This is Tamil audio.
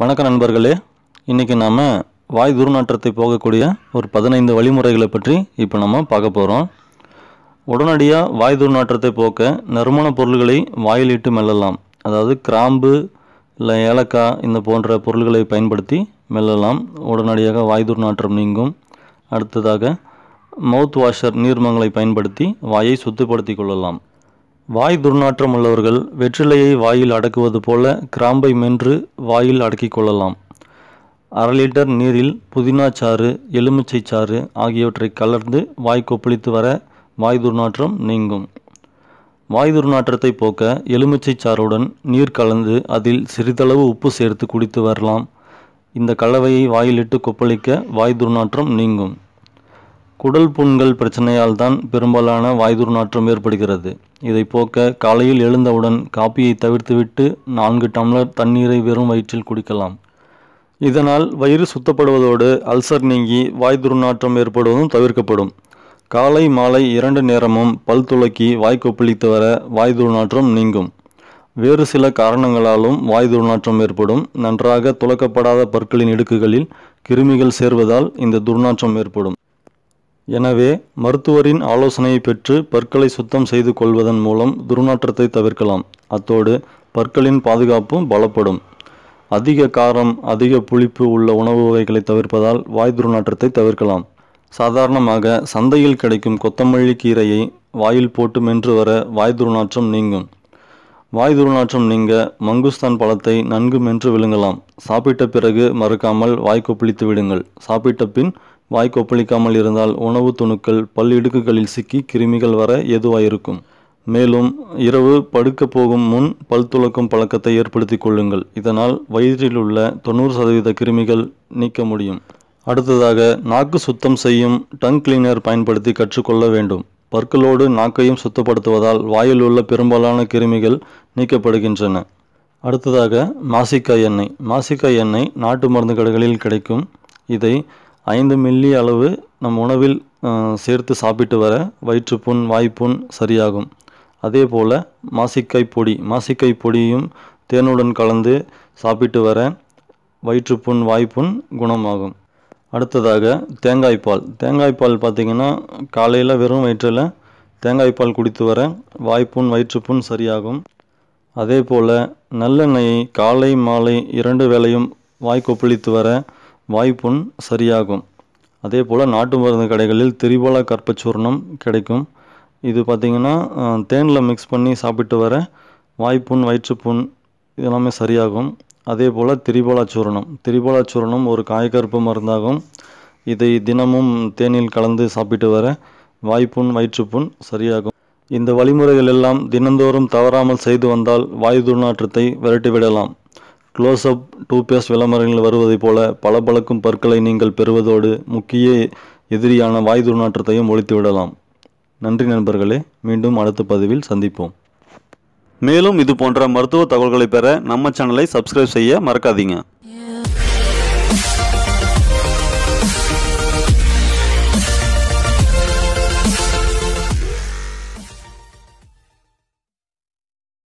வணக்கம் நண்பர்களே. இன்றைக்கி நாம் வாய் துர்நாற்றத்தை போகக்கூடிய ஒரு பதினைந்து வழிமுறைகளை பற்றி இப்போ நம்ம பார்க்க போகிறோம் உடனடியாக வாய் துர்நாற்றத்தை போக்க நறுமண பொருள்களை வாயிலிட்டு மெல்லலாம். அதாவது கிராம்பு இல்லை ஏலக்காய் இந்த போன்ற பொருள்களை பயன்படுத்தி மெல்லலாம். உடனடியாக வாய் துர்நாற்றம் நீங்கும். அடுத்ததாக மவுத் வாஷர் நீர்மங்களை பயன்படுத்தி வாயை சுத்தப்படுத்தி கொள்ளலாம். வாய் துர்நாற்றம் உள்ளவர்கள் வெற்றிலையை வாயில் அடக்குவது போல கிராம்பை மென்று வாயில் அடக்கிக் கொள்ளலாம். அரை லிட்டர் நீரில் புதினா சாறு எலுமிச்சை சாறு ஆகியவற்றை கலர்ந்து வாய் கொப்பளித்து வர வாய் துர்நாற்றம் நீங்கும். வாய் துர்நாற்றத்தை போக்க எலுமிச்சை சாறுடன் நீர் கலந்து அதில் சிறிதளவு உப்பு சேர்த்து குடித்து வரலாம். இந்த கலவையை வாயிலிட்டு கொப்பளிக்க வாய் துர்நாற்றம் நீங்கும். குடல் புண்கள் பிரச்சனையால் தான் பெரும்பாலான வாய் துர்நாற்றம் ஏற்படுகிறது. இதை போக்க காலையில் எழுந்தவுடன் காப்பியை தவிர்த்துவிட்டு நான்கு டம்ளர் தண்ணீரை வெறும் வயிற்றில் குடிக்கலாம். இதனால் வயிறு சுத்தப்படுவதோடு அல்சர் நீங்கி வாய் துர்நாற்றம் ஏற்படுவதும் தவிர்க்கப்படும். காலை மாலை இரண்டு நேரமும் பல் துளக்கி வாய் கொப்பளித்து வர வாய் துர்நாற்றம் நீங்கும். வேறு சில காரணங்களாலும் வாய் துர்நாற்றம் ஏற்படும். நன்றாக துளக்கப்படாத பற்களின் இடுக்குகளில் கிருமிகள் சேர்வதால் இந்த துர்நாற்றம் ஏற்படும். எனவே மருத்துவரின் ஆலோசனையை பெற்று பற்களை சுத்தம் செய்து கொள்வதன் மூலம் துர்நாற்றத்தை தவிர்க்கலாம். அத்தோடு பற்களின் பாதுகாப்பும் பலப்படும். அதிக காரம் அதிக புளிப்பு உள்ள உணவு வகைகளை தவிர்ப்பதால் வாய் துர்நாற்றத்தை தவிர்க்கலாம். சாதாரணமாக சந்தையில் கிடைக்கும் கொத்தமல்லி கீரையை வாயில் போட்டு மென்று வர வாய் துர்நாற்றம் நீங்கும். வாய் துர்நாற்றம் நீங்க மங்குஸ்தான் பழத்தை நன்கு மென்று விழுங்கலாம். சாப்பிட்ட பிறகு மறக்காமல் வாய் பிழித்து விடுங்கள். சாப்பிட்ட பின் வாய் கொப்பளிக்காமல் இருந்தால் உணவு துணுக்கள் பல் இடுக்குகளில் சிக்கி கிருமிகள் வர ஏதுவாயிருக்கும். மேலும் இரவு படுக்க போகும் முன் பல் துளக்கும் பழக்கத்தை ஏற்படுத்தி கொள்ளுங்கள். இதனால் வயிற்றில் உள்ள தொண்ணூறு சதவீத கிருமிகள் நீக்க முடியும். அடுத்ததாக நாக்கு சுத்தம் செய்யும் டங் கிளீனர் பயன்படுத்தி கற்றுக்கொள்ள வேண்டும். பற்களோடு நாக்கையும் சுத்தப்படுத்துவதால் வாயில் உள்ள பெரும்பாலான கிருமிகள் நீக்கப்படுகின்றன. அடுத்ததாக மாசிக்காய் எண்ணெய். மாசிக்காய் எண்ணெய் நாட்டு மருந்து கடைகளில் கிடைக்கும். இதை ஐந்து மில்லி அளவு நம் உணவில் சேர்த்து சாப்பிட்டு வர வயிற்றுப்புண் வாய்ப்புண் சரியாகும். அதே போல் மாசிக்காய் பொடி மாசிக்காய் பொடியும் தேனுடன் கலந்து சாப்பிட்டு வர வயிற்றுப்புண் வாய்ப்புண் குணமாகும். அடுத்ததாக தேங்காய் பால். தேங்காய் பால் பார்த்திங்கன்னா காலையில் வெறும் வயிற்றில் தேங்காய் பால் குடித்து வர வாய்ப்புண் வயிற்றுப்புண் சரியாகும். அதே போல் நல்லெண்ணெயை காலை மாலை இரண்டு வேளையும் வாய் கொப்பளித்து வர வாய்ப்புண் சரியாகும். அதே போல் நாட்டு மருந்து கடைகளில் திரிபல கற்பச்சூர்ணம் கிடைக்கும். இது பார்த்திங்கன்னா தேனில் மிக்ஸ் பண்ணி சாப்பிட்டு வர வாய்ப்புண் வயிற்றுப்புண் இதெல்லாமே சரியாகும். அதே போல் திரிபலா சூரணம். திரிபலா சூரணம் ஒரு காயக்கருப்பு மருந்தாகும். இதை தினமும் தேனில் கலந்து சாப்பிட்டு வர வாய்ப்புண் வயிற்றுப்புண் சரியாகும். இந்த வழிமுறைகள் எல்லாம் தினந்தோறும் தவறாமல் செய்து வந்தால் வாயு துர்நாற்றத்தை விரட்டிவிடலாம். க்ளோஸ்அப் டூத்பேஸ்ட் விளம்பரங்களில் வருவதைப் போல பளபளக்கும் பற்களை நீங்கள் பெறுவதோடு முக்கிய எதிரியான வாய் துர்நாற்றத்தையும் ஒழித்து விடலாம். நன்றி நண்பர்களே மீண்டும் அடுத்த பதிவில் சந்திப்போம். மேலும் இது போன்ற மருத்துவ தகவல்களை பெற நம்ம சேனலை சப்ஸ்கிரைப் செய்ய மறக்காதீங்க.